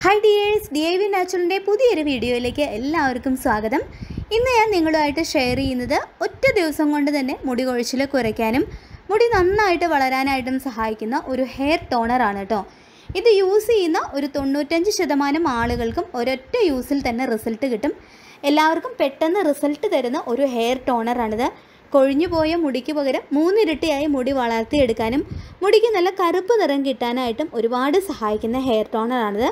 Hi dears D I V നാച്ചുറലിന്റെ പുതിയൊരു വീഡിയോയിലേക്ക് എല്ലാവർക്കും സ്വാഗതം. ഇന്ന് ഞാൻ നിങ്ങളുമായിട്ട് ഷെയർ ചെയ്യുന്നത് ഒറ്റ ദിവസം കൊണ്ട് തന്നെ മുടി കൊഴിച്ചിൽ കുറയ്ക്കാനും മുടി നന്നായിട്ട് വളരാനായിട്ടും സഹായിക്കുന്ന ഒരു ഹെയർ ടോണറാണ് കേട്ടോ ഇത് യൂസ് ചെയ്യുന്ന ഒരു തൊണ്ണൂറ്റഞ്ച് ശതമാനം ആളുകൾക്കും ഒരൊറ്റ യൂസിൽ തന്നെ റിസൾട്ട് കിട്ടും. എല്ലാവർക്കും പെട്ടെന്ന് റിസൾട്ട് തരുന്ന ഒരു ഹെയർ ടോണറാണിത് കൊഴിഞ്ഞു പോയ മുടിക്ക് പകരം മൂന്നിരട്ടിയായി മുടി വളർത്തിയെടുക്കാനും മുടിക്ക് നല്ല കറുപ്പ് നിറം കിട്ടാനായിട്ടും ഒരുപാട് സഹായിക്കുന്ന ഹെയർ ടോണറാണിത്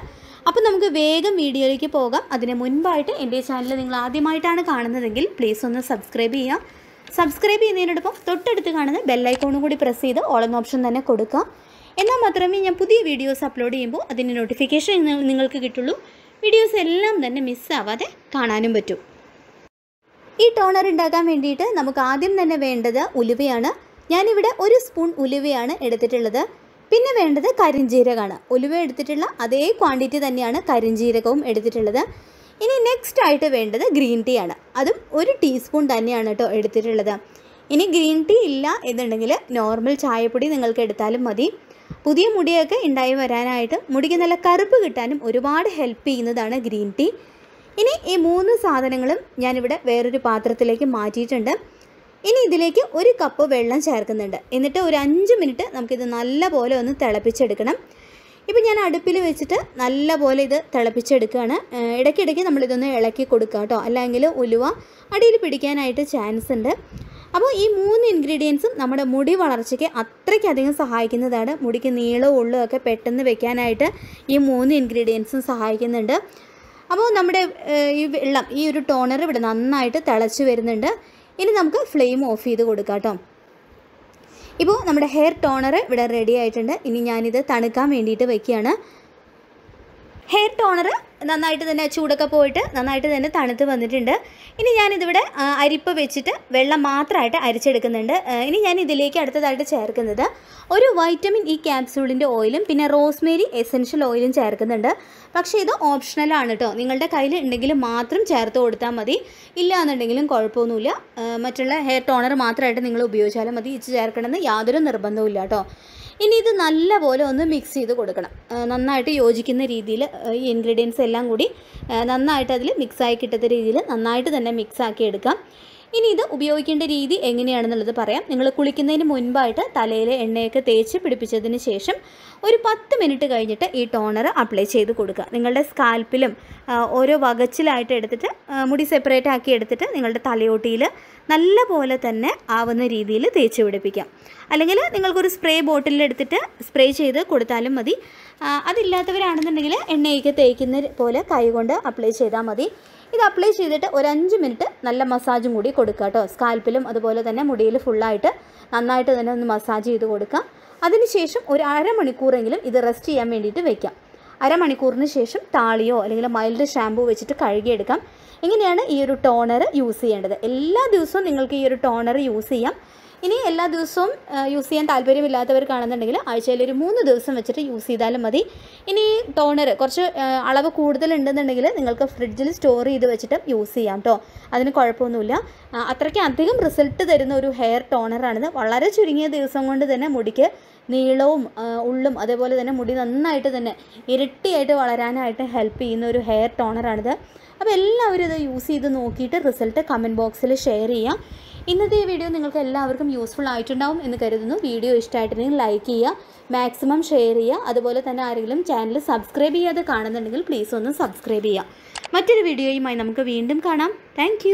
അപ്പോൾ നമുക്ക് വേഗം വീഡിയോയിലേക്ക് പോകാം. അതിന് മുൻപായിട്ട് എന്റെ ചാനൽ നിങ്ങൾ ആദ്യമായിട്ടാണ് കാണുന്നതെങ്കിൽ പ്ലീസ് ഒന്ന് സബ്സ്ക്രൈബ് ചെയ്യാം സബ്സ്ക്രൈബ് ചെയ്യുന്നതിനോടൊപ്പം തൊട്ടടുത്ത് കാണുന്ന ബെല്ലൈക്കോണും കൂടി പ്രസ് ചെയ്ത് ഓൾ എന്ന ഓപ്ഷൻ തന്നെ കൊടുക്കാം എന്നാൽ മാത്രമേ ഞാൻ പുതിയ വീഡിയോസ് അപ്ലോഡ് ചെയ്യുമ്പോൾ അതിന്റെ നോട്ടിഫിക്കേഷൻ നിങ്ങൾക്ക് കിട്ടുള്ളൂ. വീഡിയോസ് എല്ലാം തന്നെ മിസ്സാവാതെ കാണാനും പറ്റും. ഈ ടോണർ ഉണ്ടാക്കാൻ വേണ്ടിയിട്ട് നമുക്ക് ആദ്യം തന്നെ വേണ്ടത് ഉലുവയാണ്. ഞാനിവിടെ ഒരു സ്പൂൺ ഉലുവയാണ് എടുത്തിട്ടുള്ളത്. പിന്നെ വേണ്ടത് കരിഞ്ജീരകമാണ് ഉലുവ എടുത്തിട്ടുള്ള അതേ ക്വാണ്ടിറ്റി തന്നെയാണ് കരിഞ്ജീരകവും എടുത്തിട്ടുള്ളത്. ഇനി നെക്സ്റ്റ് ആയിട്ട് വേണ്ടത് ഗ്രീൻ ടീ ആണ്. അതും ഒരു ടീസ്പൂൺ തന്നെയാണ് കേട്ടോ എടുത്തിട്ടുള്ളത്. ഇനി ഗ്രീൻ ടീ ഇല്ല എന്നുണ്ടെങ്കിൽ നോർമൽ ചായപ്പൊടി നിങ്ങൾക്ക് എടുത്താലും മതി. പുതിയ മുടിയൊക്കെ ഉണ്ടായി വരാനായിട്ട് മുടിക്ക് നല്ല കറുപ്പ് കിട്ടാനും ഒരുപാട് ഹെൽപ്പ് ചെയ്യുന്നതാണ് ഗ്രീൻ ടീ ഇനി ഈ മൂന്ന് സാധനങ്ങളും ഞാനിവിടെ വേറൊരു പാത്രത്തിലേക്ക് മാറ്റിയിട്ടുണ്ട്. ഇനി ഇതിലേക്ക് ഒരു കപ്പ് വെള്ളം ചേർക്കുന്നുണ്ട്. എന്നിട്ട് ഒരു അഞ്ച് മിനിറ്റ് നമുക്കിത് നല്ല പോലെ ഒന്ന് തിളപ്പിച്ചെടുക്കണം. ഇപ്പം ഞാൻ അടുപ്പിൽ വെച്ചിട്ട് നല്ല പോലെ ഇത് തിളപ്പിച്ചെടുക്കുകയാണ്. ഇടയ്ക്കിടയ്ക്ക് നമ്മളിതൊന്ന് ഇളക്കി കൊടുക്കുക കേട്ടോ. അല്ലെങ്കിൽ ഉലുവ അടിയിൽ പിടിക്കാനായിട്ട് ചാൻസ് ഉണ്ട്. അപ്പോൾ ഈ മൂന്ന് ഇൻഗ്രീഡിയൻസും നമ്മുടെ മുടി വളർച്ചയ്ക്ക് അത്രയ്ക്കധികം സഹായിക്കുന്നതാണ്. മുടിക്ക് നീളവും ഉള്ളും ഒക്കെ പെട്ടെന്ന് വെക്കാനായിട്ട് ഈ മൂന്ന് ഇൻഗ്രീഡിയൻസും സഹായിക്കുന്നുണ്ട്. അപ്പോൾ നമ്മുടെ ഈ വെള്ളം ഈ ഒരു ടോണർ ഇവിടെ നന്നായിട്ട് തിളച്ച് വരുന്നുണ്ട്. ഇനി നമുക്ക് ഫ്ലെയിം ഓഫ് ചെയ്ത് കൊടുക്കാം കേട്ടോ ഇപ്പോൾ നമ്മുടെ ഹെയർ ടോണർ ഇവിടെ റെഡി ആയിട്ടുണ്ട്. ഇനി ഞാനിത് തണുക്കാൻ വേണ്ടിയിട്ട് വയ്ക്കുകയാണ് ഹെയർ ടോണർ നന്നായിട്ട് തന്നെ ചൂടൊക്കെ പോയിട്ട് നന്നായിട്ട് തന്നെ തണുത്ത് വന്നിട്ടുണ്ട്. ഇനി ഞാനിതിവിടെ അരിപ്പ് വെച്ചിട്ട് വെള്ളം മാത്രമായിട്ട് അരിച്ചെടുക്കുന്നുണ്ട്. ഇനി ഞാൻ ഇതിലേക്ക് അടുത്തതായിട്ട് ചേർക്കുന്നത് ഒരു വൈറ്റമിൻ ഇ ക്യാപ്സൂളിന്റെ ഓയിലും പിന്നെ റോസ്മേരി എസെൻഷ്യൽ ഓയിലും ചേർക്കുന്നുണ്ട്. പക്ഷേ ഇത് ഓപ്ഷണലാണ് കേട്ടോ നിങ്ങളുടെ കയ്യിൽ ഉണ്ടെങ്കിൽ മാത്രം ചേർത്ത് കൊടുത്താൽ മതി. ഇല്ല എന്നുണ്ടെങ്കിലും കുഴപ്പമൊന്നുമില്ല മറ്റുള്ള ഹെയർ ടോണർ മാത്രമായിട്ട് നിങ്ങൾ ഉപയോഗിച്ചാലും മതി. ഇത് ചേർക്കണമെന്ന് യാതൊരു നിർബന്ധവും ഇല്ല കേട്ടോ ഇനി ഇത് നല്ലപോലെ ഒന്ന് മിക്സ് ചെയ്ത് കൊടുക്കണം. നന്നായിട്ട് യോജിക്കുന്ന രീതിയിൽ ഈ ഇൻഗ്രീഡിയൻസ് എല്ലാം കൂടി നന്നായിട്ട് അതിൽ മിക്സായി കിട്ടുന്ന രീതിയിൽ നന്നായിട്ട് തന്നെ മിക്സ് ആക്കി എടുക്കാം. ഇനി ഇത് ഉപയോഗിക്കേണ്ട രീതി എങ്ങനെയാണെന്നുള്ളത് പറയാം. നിങ്ങൾ കുളിക്കുന്നതിന് മുൻപായിട്ട് തലയിലെ എണ്ണയൊക്കെ തേച്ച് പിടിപ്പിച്ചതിന് ശേഷം ഒരു പത്ത് മിനിറ്റ് കഴിഞ്ഞിട്ട് ഈ ടോണർ അപ്ലൈ ചെയ്ത് കൊടുക്കുക. നിങ്ങളുടെ സ്കാൽപ്പിലും ഓരോ വകച്ചിലായിട്ട് എടുത്തിട്ട് മുടി സെപ്പറേറ്റ് ആക്കി എടുത്തിട്ട് നിങ്ങളുടെ തലയോട്ടിയിൽ നല്ല പോലെ തന്നെ ആവുന്ന രീതിയിൽ തേച്ച് പിടിപ്പിക്കാം. അല്ലെങ്കിൽ നിങ്ങൾക്കൊരു സ്പ്രേ ബോട്ടിലിൽ എടുത്തിട്ട് സ്പ്രേ ചെയ്ത് കൊടുത്താലും മതി. അതില്ലാത്തവരാണെന്നുണ്ടെങ്കിൽ എണ്ണയൊക്കെ തേക്കുന്ന പോലെ കൈ കൊണ്ട് അപ്ലൈ ചെയ്താൽ മതി. ഇത് അപ്ലൈ ചെയ്തിട്ട് ഒരു അഞ്ച് മിനിറ്റ് നല്ല മസാജും കൂടി കൊടുക്കുക കേട്ടോ. സ്കാൽപ്പിലും അതുപോലെ തന്നെ മുടിയിൽ ഫുള്ളായിട്ട് നന്നായിട്ട് തന്നെ ഒന്ന് മസാജ് ചെയ്ത് കൊടുക്കാം. അതിനുശേഷം ഒരു അരമണിക്കൂറെങ്കിലും ഇത് റെസ്റ്റ് ചെയ്യാൻ വേണ്ടിയിട്ട് വെക്കാം. അരമണിക്കൂറിന് ശേഷം താളിയോ അല്ലെങ്കിൽ മൈൽഡ് ഷാമ്പൂ വെച്ചിട്ട് കഴുകിയെടുക്കാം. ഇങ്ങനെയാണ് ഈ ഒരു ടോണർ യൂസ് ചെയ്യേണ്ടത്. എല്ലാ ദിവസവും നിങ്ങൾക്ക് ഈ ഒരു ടോണർ യൂസ് ചെയ്യാം. ഇനി എല്ലാ ദിവസവും യൂസ് ചെയ്യാൻ താല്പര്യമില്ലാത്തവർക്കാണെന്നുണ്ടെങ്കിൽ ആഴ്ചയിൽ ഒരു മൂന്ന് ദിവസം വെച്ചിട്ട് യൂസ് ചെയ്താലും മതി. ഇനി ടോണർ കുറച്ച് അളവ് കൂടുതലുണ്ടെന്നുണ്ടെങ്കിൽ നിങ്ങൾക്ക് ഫ്രിഡ്ജിൽ സ്റ്റോർ ചെയ്ത് വെച്ചിട്ട് യൂസ് ചെയ്യാം കേട്ടോ അതിന് കുഴപ്പമൊന്നുമില്ല. അത്രയ്ക്ക് അധികം റിസൾട്ട് തരുന്ന ഒരു ഹെയർ ടോണറാണിത്. വളരെ ചുരുങ്ങിയ ദിവസം കൊണ്ട് തന്നെ മുടിക്ക് നീളവും ഉള്ളും അതേപോലെ തന്നെ മുടി നന്നായിട്ട് തന്നെ ഇരട്ടിയായിട്ട് വളരാനായിട്ട് ഹെൽപ്പ് ചെയ്യുന്ന ഒരു ഹെയർ ടോണറാണിത്. അപ്പോൾ എല്ലാവരും ഇത് യൂസ് ചെയ്ത് നോക്കിയിട്ട് റിസൾട്ട് കമന്റ് ബോക്സിൽ ഷെയർ ചെയ്യാം. ഇന്നത്തെ ഈ വീഡിയോ നിങ്ങൾക്ക് എല്ലാവർക്കും യൂസ്ഫുൾ ആയിട്ടുണ്ടാവും എന്ന് കരുതുന്നു. വീഡിയോ ഇഷ്ടമായിട്ടുണ്ടെങ്കിൽ ലൈക്ക് ചെയ്യുക മാക്സിമം ഷെയർ ചെയ്യുക. അതുപോലെ തന്നെ ആരെങ്കിലും ചാനൽ സബ്സ്ക്രൈബ് ചെയ്യാതെ കാണുന്നുണ്ടെങ്കിൽ പ്ലീസ് ഒന്ന് സബ്സ്ക്രൈബ് ചെയ്യുക. മറ്റൊരു വീഡിയോയുമായി നമുക്ക് വീണ്ടും കാണാം. താങ്ക്